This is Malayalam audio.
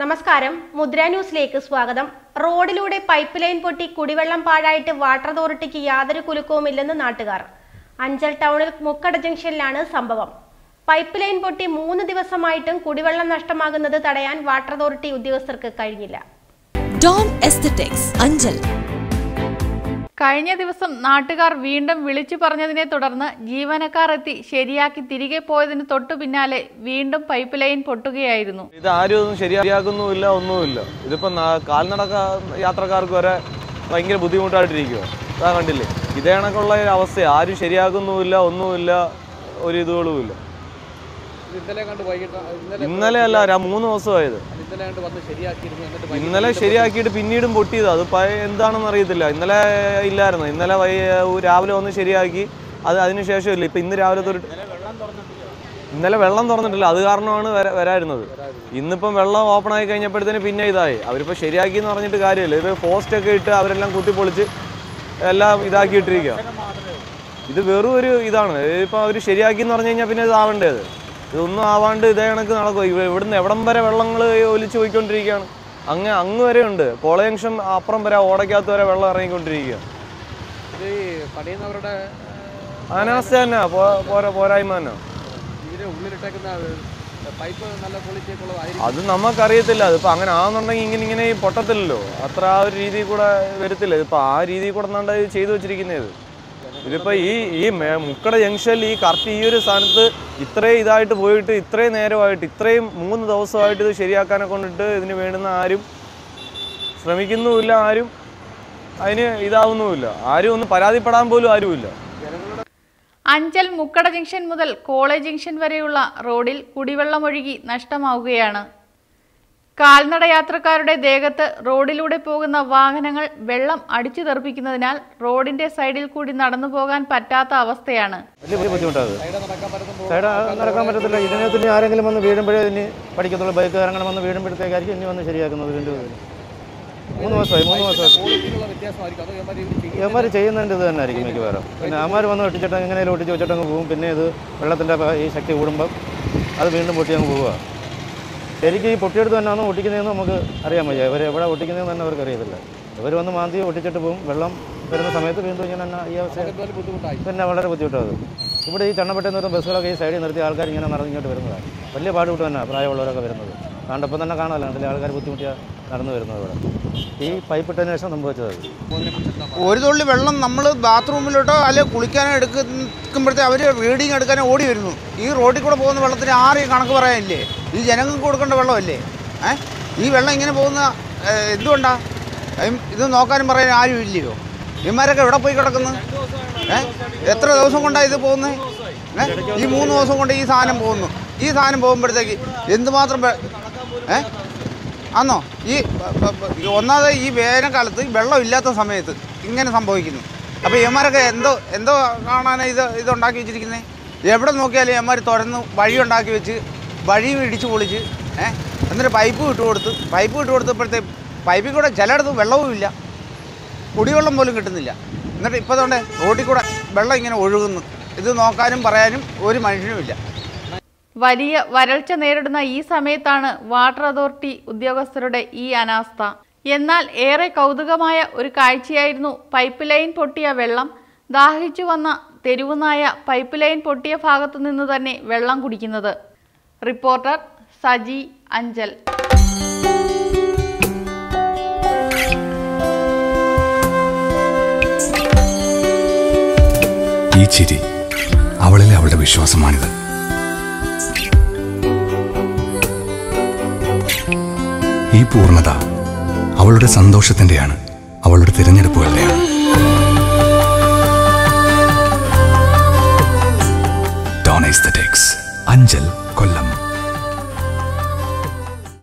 നമസ്കാരം. മുദ്ര ന്യൂസിലേക്ക് സ്വാഗതം. റോഡിലൂടെ പൈപ്പ് ലൈൻ പൊട്ടി കുടിവെള്ളം പാഴായിട്ട് വാട്ടർ അതോറിറ്റിക്ക് യാതൊരു കുലുക്കവുമില്ലെന്ന് നാട്ടുകാർ. അഞ്ചൽ ടൗണിൽ മുക്കട ജംഗ്ഷനിലാണ് സംഭവം. പൈപ്പ് ലൈൻ പൊട്ടി മൂന്ന് ദിവസമായിട്ടും കുടിവെള്ളം നഷ്ടമാകുന്നത് തടയാൻ വാട്ടർ അതോറിറ്റി ഉദ്യോഗസ്ഥർക്ക് കഴിഞ്ഞില്ല. ഡോം എസ്തറ്റിക്സ് അഞ്ചൽ. കഴിഞ്ഞ ദിവസം നാട്ടുകാർ വീണ്ടും വിളിച്ചു പറഞ്ഞതിനെ തുടർന്ന് ജീവനക്കാർ എത്തി ശരിയാക്കി തിരികെ പോയതിന് തൊട്ടു പിന്നാലെ വീണ്ടും പൈപ്പ് ലൈൻ പൊട്ടുകയായിരുന്നു. ഇത് ആരും ഒന്നും ശരിയാക്കുന്നുമില്ല ഒന്നുമില്ല. ഇതിപ്പോ കാൽനടക്ക യാത്രക്കാർക്ക് വരെ ഭയങ്കര ബുദ്ധിമുട്ടായിട്ടിരിക്കുക കണ്ടില്ലേ? ഇതേ കണക്കുള്ള അവസ്ഥ ആരും ശരിയാക്കുന്നുമില്ല ഒന്നുമില്ല ഒരു ഇതുകളുമില്ല. ഇന്നലെ അല്ല മൂന്ന് ദിവസമായത്. ഇന്നലെ ശരിയാക്കിയിട്ട് പിന്നീടും പൊട്ടിയത്. അത് എന്താണെന്ന് അറിയത്തില്ല. ഇന്നലെ ഇല്ലായിരുന്നു. ഇന്നലെ രാവിലെ വന്ന് ശരിയാക്കി. അത് അതിനുശേഷം ഇല്ല. ഇപ്പൊ ഇന്ന് രാവിലെ തൊട്ട് ഇന്നലെ വെള്ളം തുറന്നിട്ടില്ല. അത് കാരണമാണ് വര- വരായിരുന്നത് ഇന്നിപ്പം വെള്ളം ഓപ്പൺ ആയി കഴിഞ്ഞപ്പോഴത്തേന് പിന്നെ ഇതായി. അവരിപ്പോൾ ശരിയാക്കി എന്ന് പറഞ്ഞിട്ട് കാര്യമില്ല. ഇത് പോസ്റ്റ് ഒക്കെ ഇട്ട് അവരെല്ലാം കുത്തിപ്പൊളിച്ച് എല്ലാം ഇതാക്കിയിട്ടിരിക്കുക ഇത് വെറും ഒരു ഇതാണ്. ഇപ്പം അവർ ശരിയാക്കി എന്ന് പറഞ്ഞു കഴിഞ്ഞാൽ പിന്നെ ഇതാവേണ്ടത് ഇതൊന്നും ആവാണ്ട് ഇതേ കണക്ക് നടക്കും. ഇവ- ഇവിടുന്ന് എവിടം വരെ വെള്ളങ്ങൾ ഒലിച്ചു പോയിക്കൊണ്ടിരിക്കുകയാണ്. അങ്ങ് അങ്ങ് വരെ ഉണ്ട്. ജംഗ്ഷൻ അപ്പുറം വരെ ഓടയ്ക്കകത്ത് വരെ വെള്ളം ഇറങ്ങിക്കൊണ്ടിരിക്കുക ഇത് ഈ പണിയുന്നവരുടെ അനാസ്ഥ തന്നെ. പോരായ്മ തന്നെ. അത് നമുക്കറിയത്തില്ല. അതിപ്പോൾ അങ്ങനെ ആണെന്നുണ്ടെങ്കിൽ ഇങ്ങനെ ഇങ്ങനെ പൊട്ടത്തില്ലല്ലോ. അത്ര ആ ഒരു രീതിയിൽ കൂടെ വരത്തില്ല. ഇതിപ്പോൾ ആ രീതിയിൽ കൂടെ എന്നാണ്ട് ചെയ്തു വെച്ചിരിക്കുന്നത്? ഇതിപ്പോൾ ഈ ഈ മുക്കട ജംഗ്ഷനിൽ ഈ കറക്റ്റ് ഈ ഒരു സ്ഥാനത്ത് ഇത്രയും ഇതായിട്ട് പോയിട്ട് ഇത്രയും നേരമായിട്ട് ഇത്രയും മൂന്ന് ദിവസമായിട്ട് ഇത് ശരിയാക്കാനെ കൊണ്ടിട്ട് ഇതിന് വേണ്ടുന്ന ആരും ശ്രമിക്കുന്നുമില്ല ആരും അതിന് ഇതാവുന്നുമില്ല. ആരും ഒന്ന് പരാതിപ്പെടാൻ പോലും ആരുമില്ല. അഞ്ചൽ മുക്കട ജംഗ്ഷൻ മുതൽ കോളേജ് ജംഗ്ഷൻ വരെയുള്ള റോഡിൽ കുടിവെള്ളമൊഴുകി നഷ്ടമാവുകയാണ്. കാൽനട യാത്രക്കാരുടെ ദേഹത്ത് റോഡിലൂടെ പോകുന്ന വാഹനങ്ങൾ വെള്ളം അടിച്ചു തെറിപ്പിക്കുന്നതിനാൽ റോഡിന്റെ സൈഡിൽ കൂടി നടന്നു പോകാൻ പറ്റാത്ത അവസ്ഥയാണ്. വലിയ നടക്കാൻ പറ്റത്തില്ല. ഇതിനകത്ത് ഇനി ആരെങ്കിലും വന്ന് വീഴുമ്പോഴേ ഇനി പഠിക്കത്തുള്ളൂ. ബൈക്ക് ഇറങ്ങണം വന്ന് വീഴുമ്പോഴത്തേക്കായിരിക്കും ഇനി വന്ന് ശരിയാക്കുന്നത് ഇതിന്. മൂന്ന് മാസമായി മൂന്ന് മാസമായി ഇവന്മാർ ചെയ്യുന്നതിന്റെ ഇത് തന്നെ ആയിരിക്കും മിക്കവാറും. പിന്നെ അമ്മമാർ വന്ന് ഒട്ടിച്ചിട്ട് എങ്ങനെയും ഒട്ടിച്ച് വെച്ചിട്ടങ്ങ് പോകും പിന്നെ ഇത് വെള്ളത്തിന്റെ ഈ ശക്തി കൂടുമ്പം അത് വീണ്ടും പൊട്ടി അങ്ങ് പോവുക. ശരിക്കും ഈ പൊട്ടിയെടുത്ത് തന്നെയാണ് ഒട്ടിക്കുന്നതെന്ന് നമുക്ക് അറിയാൻ വയ്യ. ഇവർ എവിടെ ഒട്ടിക്കുന്നതെന്ന് തന്നെ അവർക്ക് അറിയത്തില്ല. ഇവർ വന്ന് മാന്തി ഒട്ടിച്ചിട്ട് പോകും വെള്ളം വരുന്ന സമയത്ത് വീണ്ടും ഇങ്ങനെ തന്നെ ഈ അവസ്ഥ പിന്നെ വളരെ ബുദ്ധിമുട്ടാണ്. ഇവിടെ ഈ ചണ്ണപ്പെട്ടെന്ന് നിർത്തുന്ന ബസ്സുകളൊക്കെ ഈ സൈഡിൽ നിർത്തി ആൾക്കാർ ഇങ്ങനെ നടന്നിങ്ങോട്ട് വരുന്നതാണ്. വലിയ പാടുപെട്ട് തന്നെ പ്രായമുള്ളവരൊക്കെ വരുന്നത്. കണ്ടപ്പോൾ തന്നെ കാണാമല്ലോ. അതിൽ ആൾക്കാർ ബുദ്ധിമുട്ടിയാണ് നടന്നു വരുന്നത് ഇവിടെ. ഈ പൈപ്പ് ഇട്ടതിന് ശേഷം സംഭവിച്ചത് ഒരു തുള്ളി വെള്ളം നമ്മൾ ബാത്റൂമിലോട്ടോ അല്ലെങ്കിൽ കുളിക്കാനോ എടുക്കുമ്പോഴത്തെ അവർ റീഡിങ് എടുക്കാനോ ഓടി വരുന്നു. ഈ റോഡിൽ കൂടെ പോകുന്ന വെള്ളത്തിന് ആരെയും കണക്ക് പറയാനില്ലേ? ഈ ജനങ്ങൾക്ക് കൊടുക്കേണ്ട വെള്ളമല്ലേ? ഏ? ഈ വെള്ളം ഇങ്ങനെ പോകുന്ന എന്തുകൊണ്ടാ? ഇത് നോക്കാനും പറയാൻ ആരും ഇല്ലയോ? ഇമാരൊക്കെ എവിടെ പോയി കിടക്കുന്നു? ഏ? എത്ര ദിവസം കൊണ്ടാണ് ഇത് പോകുന്നത് ഈ മൂന്ന് ദിവസം കൊണ്ട് ഈ സാധനം പോകുന്നു. ഈ സാധനം പോകുമ്പോഴത്തേക്ക് എന്തുമാത്രം ഏ? ആന്നോ? ഈ ഒന്നാമത് ഈ വേനൽക്കാലത്ത് വെള്ളം ഇല്ലാത്ത സമയത്ത് ഇങ്ങനെ സംഭവിക്കുന്നു. അപ്പോൾ ഇവന്മാരൊക്കെ എന്തോ എന്തോ കാണാനാണ് ഇത് ഇതുണ്ടാക്കി വെച്ചിരിക്കുന്നത് എവിടെ നോക്കിയാലും ഇവന്മാർ തുറന്ന് വഴി ഉണ്ടാക്കി വെച്ച് വഴി ഇടിച്ച് പൊളിച്ച് ഏഹ് എന്നിട്ട് പൈപ്പ് ഇട്ട് പൈപ്പ് ഇട്ട് കൊടുത്തപ്പോഴത്തെ പൈപ്പിൽ കൂടെ ചിലയിടത്ത് വെള്ളവും ഇല്ല. കുടിവെള്ളം പോലും കിട്ടുന്നില്ല. എന്നിട്ട് ഇപ്പോൾ അതുകൊണ്ട് റോഡിൽ കൂടെ വെള്ളം ഇങ്ങനെ ഒഴുകുന്നു. ഇത് നോക്കാനും പറയാനും ഒരു മനുഷ്യനുമില്ല. വലിയ വരൾച്ച നേരിടുന്ന ഈ സമയത്താണ് വാട്ടർ അതോറിറ്റി ഉദ്യോഗസ്ഥരുടെ ഈ അനാസ്ഥ. എന്നാൽ ഏറെ കൗതുകമായ ഒരു കാഴ്ചയായിരുന്നു പൈപ്പ് ലൈൻ പൊട്ടിയ വെള്ളം. ദാഹിച്ചു വന്ന തെരുവുനായ പൈപ്പ് ലൈൻ പൊട്ടിയ ഭാഗത്തു നിന്ന് തന്നെ വെള്ളം കുടിക്കുന്നത്. റിപ്പോർട്ടർ സജി അഞ്ചൽ. ഈ ചിരി അവളിലെ അവളുടെ വിശ്വാസമാണിത്. പൂർണത അവളുടെ സന്തോഷത്തിന്റെയാണ് അവളുടെ തിരഞ്ഞെടുപ്പുകളുടെയാണ് ഡോൺ എസ്തറ്റിക്സ് അഞ്ചൽ